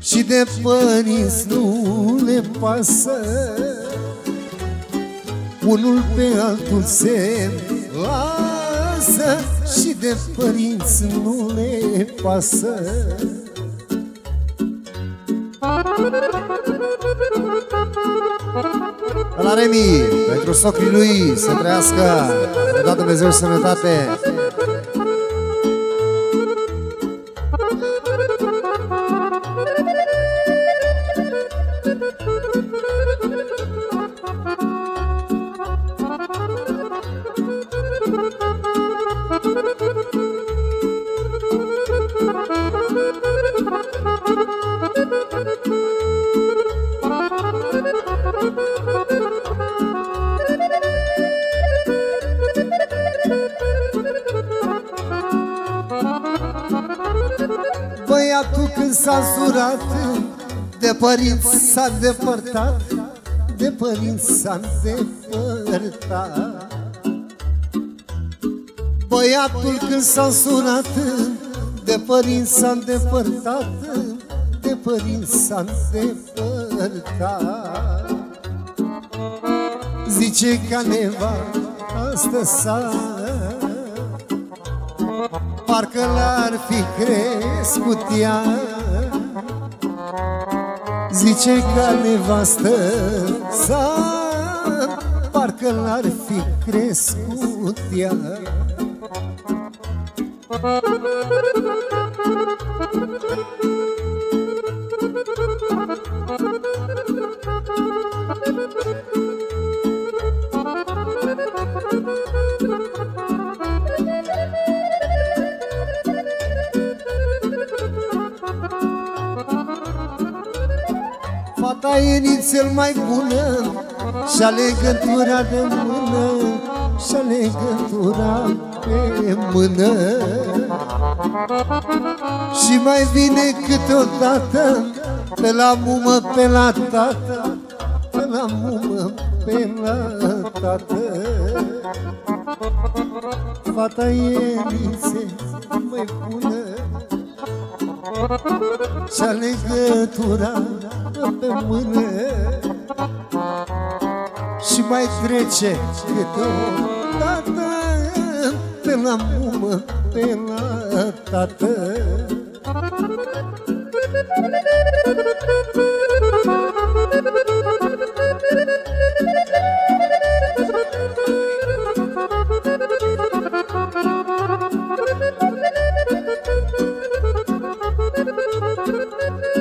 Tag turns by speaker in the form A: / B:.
A: Și de părinți nu le pasă Unul pe altul se lasă Și de părinți nu le pasă La Remi, pentru socrii lui să trăiască, să dea Dumnezeu sănătate. Băiatul când s-a zurat De părinți s-a depărtat De părinți s-a depărtat. Băiatul când s-a surat De părinți s-a depărtat De părinți s-a depărtat. Zice ca neva astă seară Parcă l-ar fi crescut ea. Zice ca nevastă sa Parcă l-ar fi crescut ea Fata e nițel mai bună Și-a legătura de mână Și-a legătura pe mână. Și mai vine câteodată Pe la mumă, pe la tată Pe la mumă, pe la tată. Fata e nițel mai bună și-a legătura pe mână Și mai trece câte o dată Pe la mumă, pe la tată Thank you. Woo-hoo!